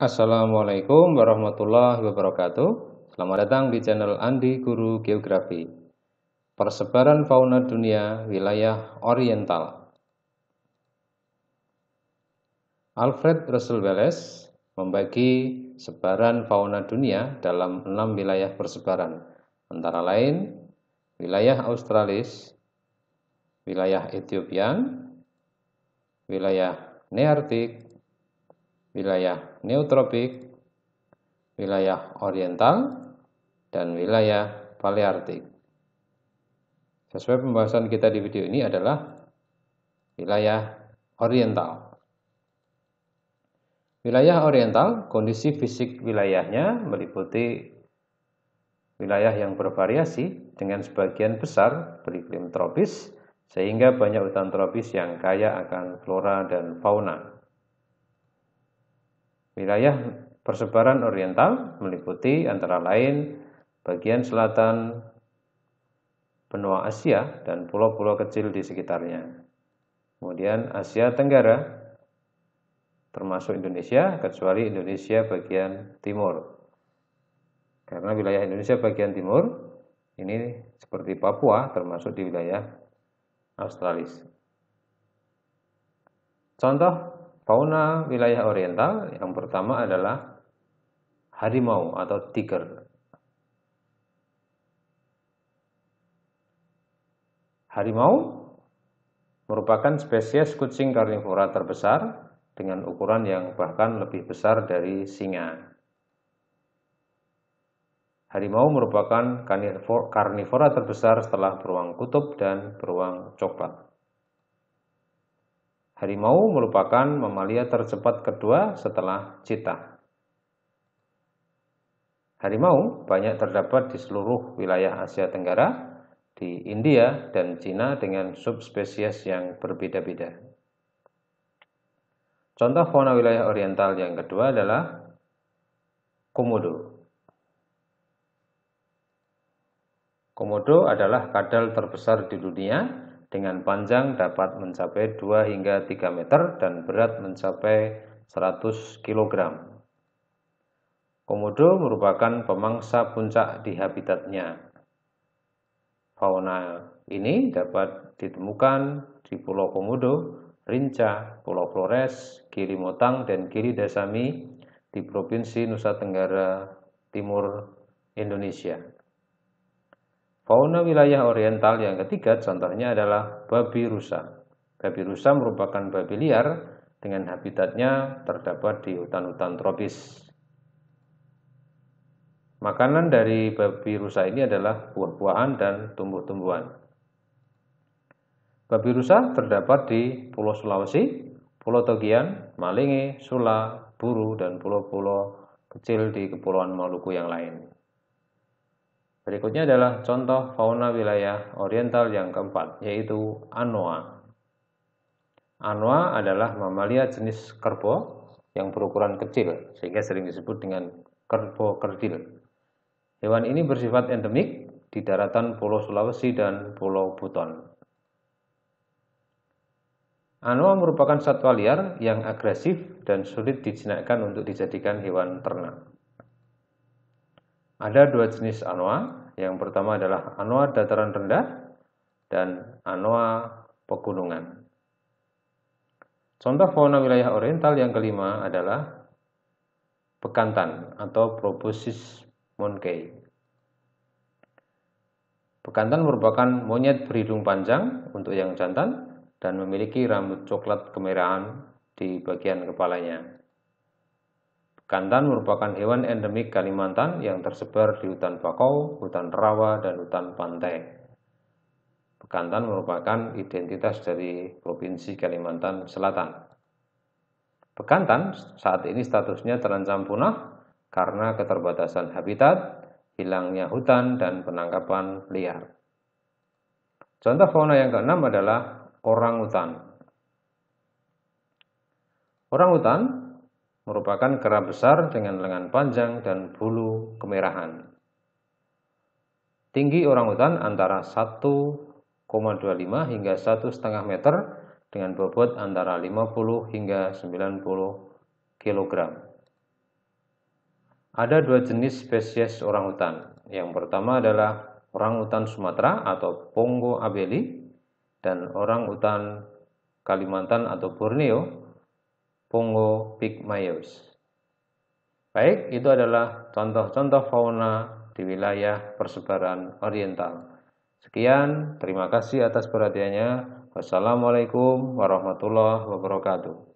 Assalamualaikum warahmatullahi wabarakatuh. Selamat datang di channel Andi Guru Geografi. Persebaran fauna dunia wilayah oriental. Alfred Russel Wallace membagi sebaran fauna dunia dalam enam wilayah persebaran, antara lain wilayah Australis, wilayah Ethiopian, wilayah Neartik, wilayah neotropik, wilayah oriental, dan wilayah paleartik. Sesuai pembahasan kita di video ini adalah wilayah oriental. Wilayah oriental, kondisi fisik wilayahnya meliputi wilayah yang bervariasi dengan sebagian besar beriklim tropis sehingga banyak hutan tropis yang kaya akan flora dan fauna. Wilayah persebaran oriental meliputi antara lain bagian selatan benua Asia dan pulau-pulau kecil di sekitarnya. Kemudian Asia Tenggara termasuk Indonesia kecuali Indonesia bagian timur. Karena wilayah Indonesia bagian timur ini seperti Papua termasuk di wilayah Australis. Contoh Fauna wilayah oriental yang pertama adalah harimau atau tiger. Harimau merupakan spesies kucing karnivora terbesar dengan ukuran yang bahkan lebih besar dari singa. Harimau merupakan karnivora terbesar setelah beruang kutub dan beruang coklat. Harimau merupakan mamalia tercepat kedua setelah cita. Harimau banyak terdapat di seluruh wilayah Asia Tenggara, di India dan Cina dengan subspesies yang berbeda-beda. Contoh fauna wilayah oriental yang kedua adalah komodo. Komodo adalah kadal terbesar di dunia dengan panjang dapat mencapai 2 hingga 3 meter dan berat mencapai 100 kg. Komodo merupakan pemangsa puncak di habitatnya. Fauna ini dapat ditemukan di Pulau Komodo, Rinca, Pulau Flores, Gili Motang, dan Gili Dasami di Provinsi Nusa Tenggara Timur, Indonesia. Fauna wilayah oriental yang ketiga contohnya adalah babi rusa. Babi rusa merupakan babi liar dengan habitatnya terdapat di hutan-hutan tropis. Makanan dari babi rusa ini adalah buah-buahan dan tumbuh-tumbuhan. Babi rusa terdapat di Pulau Sulawesi, Pulau Togian, Malinge, Sula, Buru, dan pulau-pulau kecil di Kepulauan Maluku yang lain. Berikutnya adalah contoh fauna wilayah oriental yang keempat, yaitu anoa. Anoa adalah mamalia jenis kerbo yang berukuran kecil, sehingga sering disebut dengan kerbo kerdil. Hewan ini bersifat endemik di daratan Pulau Sulawesi dan Pulau Buton. Anoa merupakan satwa liar yang agresif dan sulit dijinakkan untuk dijadikan hewan ternak. Ada dua jenis anoa, yang pertama adalah anoa dataran rendah dan anoa pegunungan. Contoh fauna wilayah oriental yang kelima adalah bekantan atau proboscis monkey. Bekantan merupakan monyet berhidung panjang untuk yang jantan dan memiliki rambut coklat kemerahan di bagian kepalanya. Kantan merupakan hewan endemik Kalimantan yang tersebar di hutan bakau, hutan rawa, dan hutan pantai. Bekantan merupakan identitas dari Provinsi Kalimantan Selatan. Bekantan saat ini statusnya terancam punah karena keterbatasan habitat, hilangnya hutan, dan penangkapan liar. Contoh fauna yang keenam adalah orang hutan. Orang hutan merupakan kera besar dengan lengan panjang dan bulu kemerahan. Tinggi orang hutan antara 1,25 hingga 1,5 meter dengan bobot antara 50 hingga 90 kg. Ada dua jenis spesies orang hutan. Yang pertama adalah orang hutan Sumatera atau Pongo abeli dan orang hutan Kalimantan atau Borneo Pongo pygmaeus. Baik, itu adalah contoh-contoh fauna di wilayah persebaran oriental. Sekian, terima kasih atas perhatiannya. Wassalamualaikum warahmatullahi wabarakatuh.